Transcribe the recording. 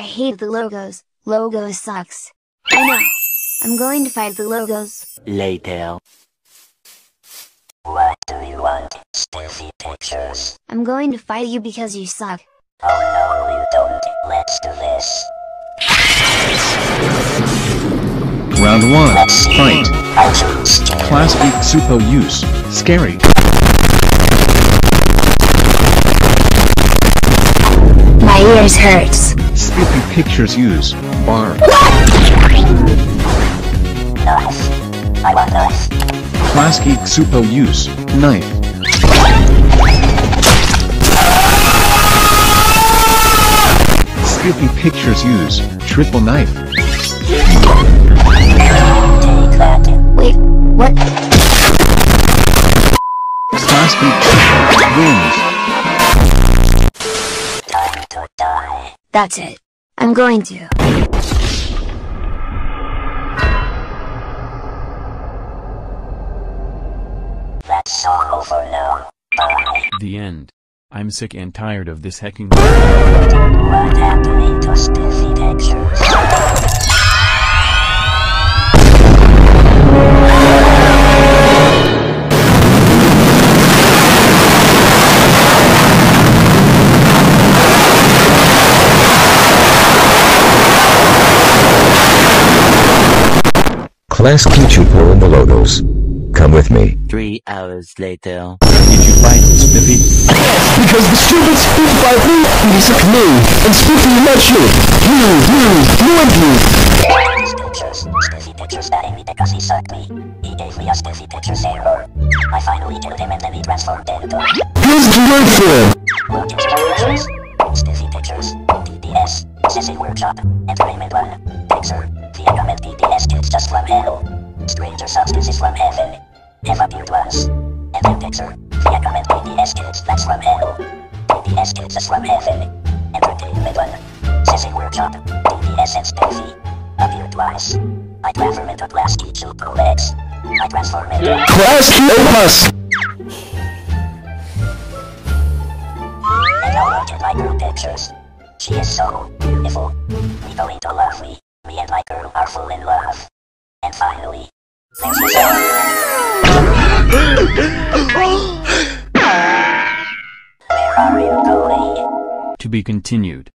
hate the logos, logos sucks. I know. I'm going to fight the logos. Later. What do you want, Stealthy Pictures? I'm going to fight you because you suck. Oh no, you don't. Let's do this. Round 1. Fight. I Klasky Csupo use. Scary. My ears hurts. Spoopy Pictures use. Bar. Klasky Csupo use. Knife. Spoopy Pictures use. Triple knife. Wait, what? Class Geek wins. That's it. I'm going to. That's all for now. Bye. The end. I'm sick and tired of this hecking. What happening to Stealthy Pictures? Kichu pulling the logos. Come with me. Three hours later. Did you fight, Spiffy? Because the stupid spook by me, he took me, and Spoofy met you. You, you, you and you. Pictures. Stealthy Pictures batting me because he sucked me. He gave me a Stealthy Pictures error. I finally killed him and then he transformed into Here's the word for him. Pictures. Stealthy Pictures. PBS. Sissy Workshop. Entertainment One. Pixar. The comment PBS just from hell. Stranger Substances from heaven. Have appeared once. And then Pixar. The comment PBS kids that's from hell. PBS kids is from heaven. Entertainment One. Sissy Workshop. PBS and Stealthy. Appeared twice. I transform into Chupo Legs. I transform into... Class Opus. And now look at my girl pictures. She is so beautiful. We go into lovely. Me and my girl are full in love. And finally, there's his Where are you going? To be continued.